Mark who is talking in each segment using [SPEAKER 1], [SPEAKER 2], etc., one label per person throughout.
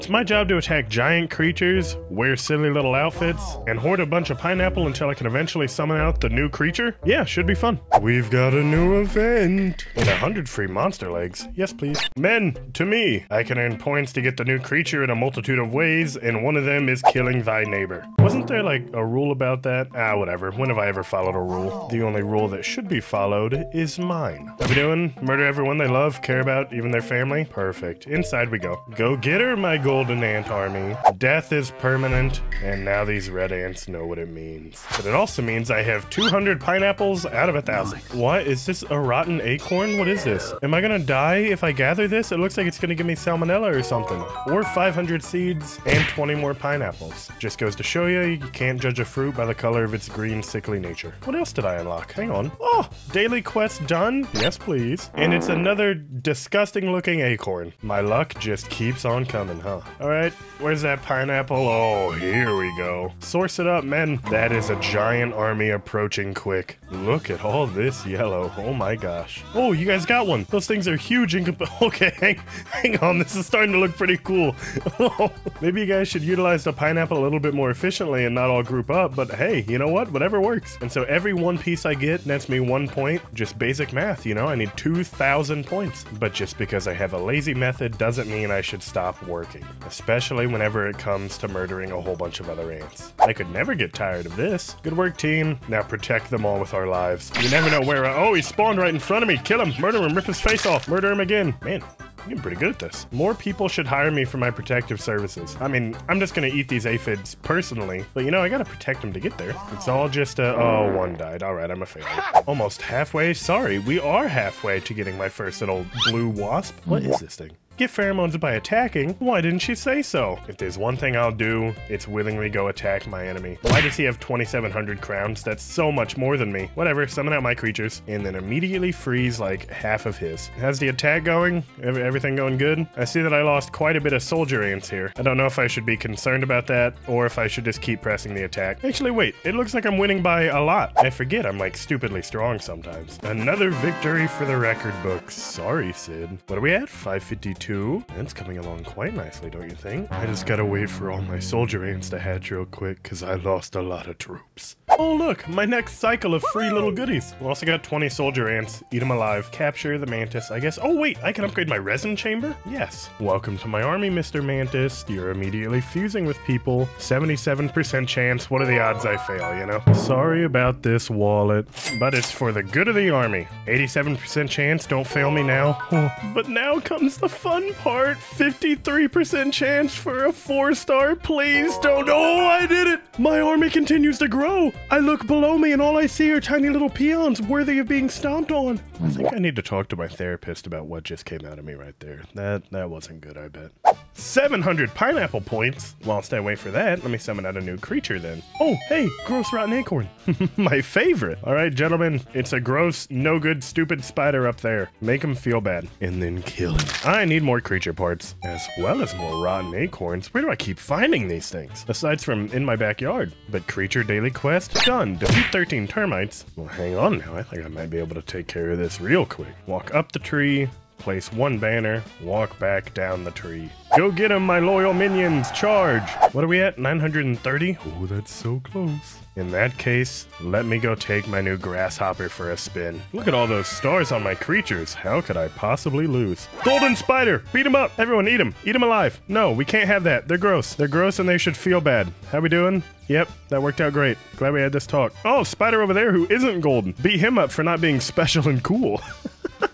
[SPEAKER 1] It's my job to attack giant creatures, wear silly little outfits, and hoard a bunch of pineapple until I can eventually summon out the new creature. Yeah, should be fun. We've got a new event. And a hundred free monster legs. Yes, please. Men, to me. I can earn points to get the new creature in a multitude of ways, and one of them is killing thy neighbor. Wasn't there like a rule about that? Ah, whatever. When have I ever followed a rule? The only rule that should be followed is mine. How we doing? Murder everyone they love, care about, even their family? Perfect. Inside we go. Go get her, my golden ant army. Death is permanent, and now these red ants know what it means. But it also means I have 200 pineapples out of a thousand. What? Is this a rotten acorn? What is this? Am I gonna die if I gather this? It looks like it's gonna give me salmonella or something. Or 500 seeds and 20 more pineapples. Just goes to show you, you can't judge a fruit by the color of its green, sickly nature. What else did I unlock? Hang on. Oh, daily quest done? Yes, please. And it's another disgusting looking acorn. My luck just keeps on coming, huh? Alright, where's that pineapple? Oh, here we go. Source it up, men. That is a giant army approaching quick. Look at all this yellow. Oh my gosh. Oh, you guys got one. Those things are huge okay, hang, hang on. This is starting to look pretty cool. Maybe you guys should utilize the pineapple a little bit more efficiently and not all group up, but hey, you know what? Whatever works. And so every one piece I get nets me one point. Just basic math, you know? I need 2,000 points. But just because I have a lazy method doesn't mean I should stop working, especially whenever it comes to murdering a whole bunch of other ants. I could never get tired of this. Good work, team. Now protect them all with our lives. You never know where. I oh, he spawned right in front of me. Kill him. Murder him. Rip his face off. Murder him again. Man, I'm getting pretty good at this. More people should hire me for my protective services. I mean, I'm just gonna eat these aphids personally, but you know, I gotta protect them to get there. It's all just a, oh, one died. All right, I'm a failure. Almost halfway. Sorry, we are halfway to getting my first little blue wasp. What is this thing? Get pheromones by attacking? Why didn't she say so? If there's one thing I'll do, it's willingly go attack my enemy. Why does he have 2,700 crowns? That's so much more than me. Whatever, summon out my creatures, and then immediately freeze like half of his. How's the attack going? Everything going good? I see that I lost quite a bit of soldier ants here. I don't know if I should be concerned about that, or if I should just keep pressing the attack. Actually, wait, it looks like I'm winning by a lot. I forget I'm like stupidly strong sometimes. Another victory for the record books. Sorry, Sid. What are we at? 552 two. That's coming along quite nicely, don't you think? I just gotta wait for all my soldier ants to hatch real quick, because I lost a lot of troops. Oh look, my next cycle of free little goodies. We also got 20 soldier ants. Eat them alive. Capture the mantis, I guess. Oh wait, I can upgrade my resin chamber? Yes. Welcome to my army, Mr. Mantis. You're immediately fusing with people. 77% chance. What are the odds I fail, you know? Sorry about this wallet, but it's for the good of the army. 87% chance, don't fail me now. but now comes the fun fun part 53% chance for a four star. Please don't. Oh, I did it. My army continues to grow. I look below me and all I see are tiny little peons worthy of being stomped on. I think I need to talk to my therapist about what just came out of me right there. That that wasn't good, I bet. 700 pineapple points. Whilst I wait for that, let me summon out a new creature then. Oh, hey, gross rotten acorn. My favorite. All right, gentlemen, it's a gross, no good, stupid spider up there. Make him feel bad and then kill him. I need more creature parts as well as more rotten acorns. Where do I keep finding these things? Aside from in my backyard. But creature daily quest done. Defeat 13 termites. Well, hang on now. I think I might be able to take care of this real quick. Walk up the tree, Place one banner, walk back down the tree. Go get him, my loyal minions! Charge! What are we at? 930? Oh, that's so close. In that case, let me go take my new grasshopper for a spin. Look at all those stars on my creatures. How could I possibly lose? Golden spider! Beat him up! Everyone eat him! Eat him alive! No, we can't have that. They're gross. They're gross and they should feel bad. How we doing? Yep, that worked out great. Glad we had this talk. Oh, spider over there who isn't golden. Beat him up for not being special and cool.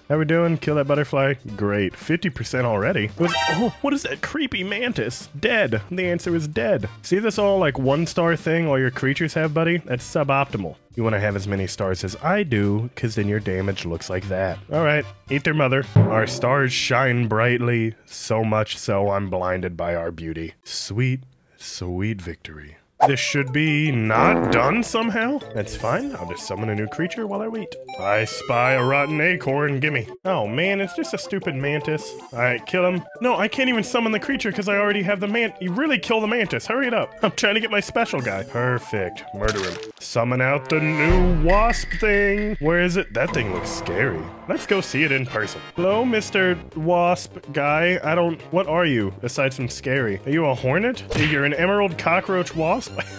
[SPEAKER 1] How we doing? Kill that butterfly? Great. 50% already. Oh, what is that creepy mantis? Dead. The answer is dead. See this all like one star thing all your creatures have, buddy? That's suboptimal. You want to have as many stars as I do, because then your damage looks like that. Alright, eat their mother. Our stars shine brightly, so much so I'm blinded by our beauty. Sweet, sweet victory. This should be not done somehow? That's fine. I'll just summon a new creature while I wait. I spy a rotten acorn. Gimme. Oh man, it's just a stupid mantis. Alright, kill him. No, I can't even summon the creature because I already have the man- You really kill the mantis. Hurry it up. I'm trying to get my special guy. Perfect. Murder him. Summon out the new wasp thing. Where is it? That thing looks scary. Let's go see it in person. Hello, Mr. Wasp guy. I don't. What are you, aside from scary? Are you a hornet? You're an emerald cockroach wasp?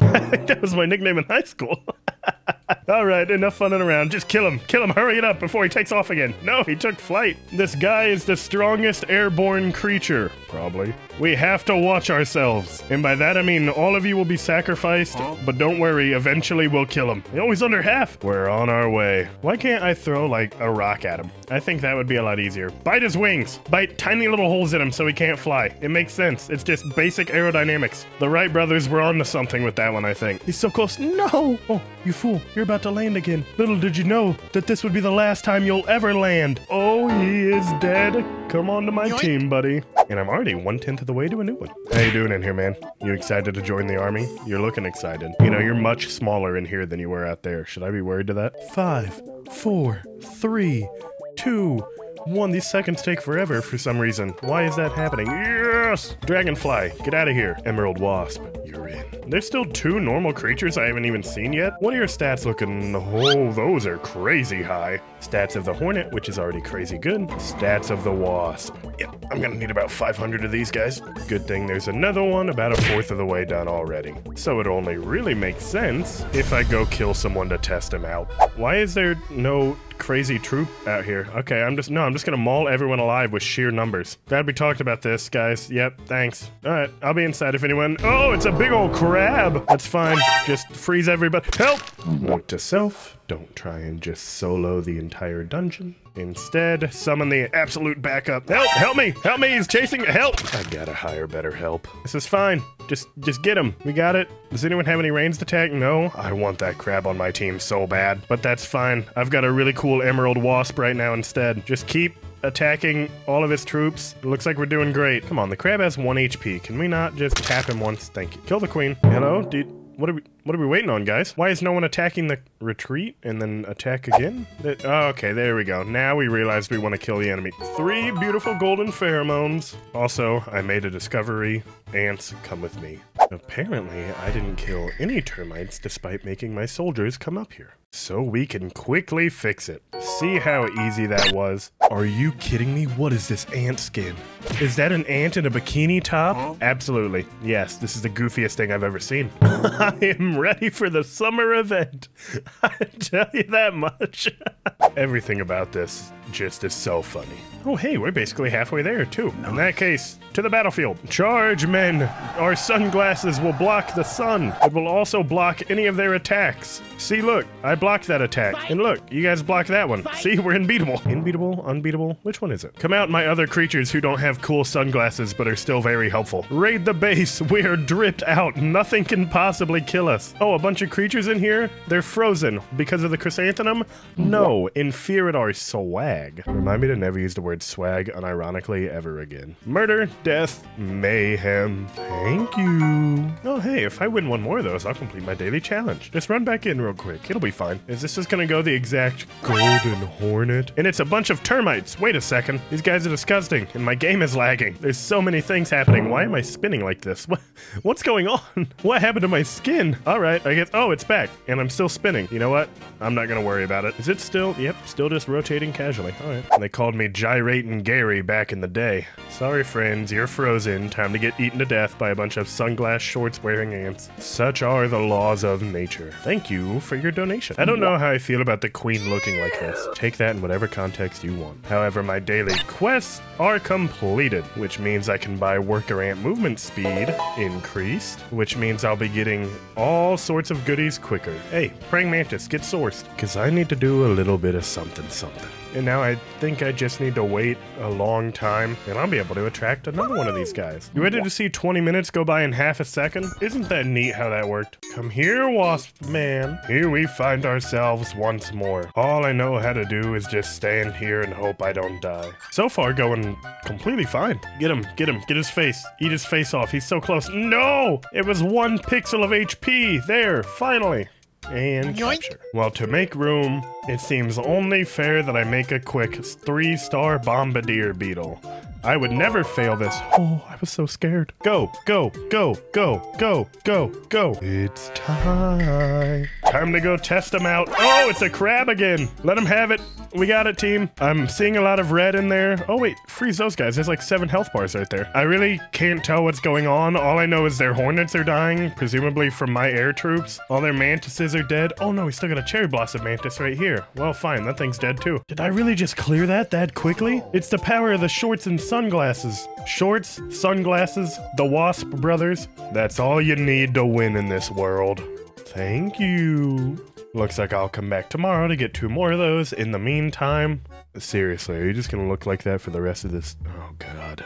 [SPEAKER 1] That was my nickname in high school. All right, enough funning around. Just kill him. Kill him. Hurry it up before he takes off again. No, he took flight. This guy is the strongest airborne creature. Probably. We have to watch ourselves. And by that I mean all of you will be sacrificed, but don't worry, eventually we'll kill him. Oh, he's under half. We're on our way. Why can't I throw like a rock at him? I think that would be a lot easier. Bite his wings. Bite tiny little holes in him so he can't fly. It makes sense. It's just basic aerodynamics. The Wright brothers were onto something with that one, I think. He's so close. No! Oh, you fool. You're about to land again. Little did you know that this would be the last time you'll ever land. Oh, he is dead. Come on to my
[SPEAKER 2] Yoink.
[SPEAKER 1] team, buddy. And I'm already one tenth of the way to a new one. How you doing in here, man? You excited to join the army? You're looking excited. You know, you're much smaller in here than you were out there. Should I be worried to that? Five, four, three, two, one. These seconds take forever for some reason. Why is that happening? Yes! Dragonfly, get out of here. Emerald Wasp, you're in. There's still two normal creatures I haven't even seen yet. What are your stats looking? Oh, those are crazy high. Stats of the Hornet, which is already crazy good. Stats of the Wasp. Yep, I'm gonna need about 500 of these guys. Good thing there's another one about a fourth of the way done already. So it only really makes sense if I go kill someone to test him out. Why is there no crazy troop out here. Okay, I'm just no, I'm just gonna maul everyone alive with sheer numbers. Glad we talked about this, guys. Yep, thanks. All right, I'll be inside if anyone. Oh, it's a big old crab. That's fine. Just freeze everybody. Help! Note to self: Don't try and just solo the entire dungeon. Instead, summon the absolute backup. Help! Help me! Help me! He's chasing. Help! I gotta hire better help. This is fine. Just, just get him. We got it. Does anyone have any ranged attack? No. I want that crab on my team so bad, but that's fine. I've got a really cool emerald wasp right now instead. Just keep attacking all of his troops. It looks like we're doing great. Come on, the crab has one HP. Can we not just tap him once? Thank you. Kill the queen. Hello, dude. What are we? What are we waiting on, guys? Why is no one attacking the retreat and then attack again? Oh, okay, there we go. Now we realized we want to kill the enemy. Three beautiful golden pheromones. Also, I made a discovery. Ants, come with me. Apparently, I didn't kill any termites despite making my soldiers come up here. So we can quickly fix it. See how easy that was? Are you kidding me? What is this ant skin? Is that an ant in a bikini top? Absolutely. Yes, this is the goofiest thing I've ever seen. I am ready for the summer event. I tell you that much. Everything about this just is so funny. Oh, hey, we're basically halfway there, too. In that case, to the battlefield. Charge, men! Our sunglasses will block the sun. It will also block any of their attacks. See, look, I blocked that attack. And look, you guys blocked that one. See, we're unbeatable. Unbeatable? Unbeatable? Which one is it? Come out, my other creatures who don't have cool sunglasses but are still very helpful. Raid the base. We are dripped out. Nothing can possibly kill us. Oh, a bunch of creatures in here? They're frozen because of the chrysanthemum? No, in fear at our swag. Remind me to never use the word swag unironically ever again. Murder, death, mayhem. Thank you. Oh, hey, if I win one more of those, I'll complete my daily challenge. Just run back in real quick. It'll be fine. Is this just gonna go the exact golden hornet? And it's a bunch of termites. Wait a second. These guys are disgusting, and my game is lagging. There's so many things happening. Why am I spinning like this? What, what's going on? What happened to my skin? All right, I guess. Oh, it's back, and I'm still spinning. You know what? I'm not gonna worry about it. Is it still? Yep, still just rotating casually. All right. They called me Gyrating Gary back in the day. Sorry, friends, you're frozen. Time to get eaten to death by a bunch of sunglass shorts wearing ants. Such are the laws of nature. Thank you for your donation. I don't know how I feel about the queen looking like this. Take that in whatever context you want. However, my daily quests are completed, which means I can buy worker ant movement speed increased, which means I'll be getting all sorts of goodies quicker. Hey, praying mantis, get sourced, because I need to do a little bit of something something. And now I think I just need to wait a long time, and I'll be able to attract another one of these guys. You ready to see 20 minutes go by in half a second? Isn't that neat how that worked? Come here, Wasp Man. Here we find ourselves once more. All I know how to do is just stand here and hope I don't die. So far, going completely fine. Get him, get him, get his face. Eat his face off. He's so close. No! It was one pixel of HP. There, finally and
[SPEAKER 2] Yoink.
[SPEAKER 1] capture. Well, to make room, it seems only fair that I make a quick three-star bombardier beetle. I would never fail this. Oh, I was so scared. Go, go, go, go, go, go, go. It's time. Time to go test them out. Oh, it's a crab again. Let them have it. We got it, team. I'm seeing a lot of red in there. Oh, wait. Freeze those guys. There's like seven health bars right there. I really can't tell what's going on. All I know is their hornets are dying, presumably from my air troops. All their mantises are dead. Oh, no. We still got a cherry blossom mantis right here. Well, fine. That thing's dead, too. Did I really just clear that that quickly? It's the power of the shorts and sunglasses. Shorts, sunglasses, the Wasp brothers. That's all you need to win in this world. Thank you. Looks like I'll come back tomorrow to get two more of those. In the meantime, seriously, are you just gonna look like that for the rest of this? Oh, God.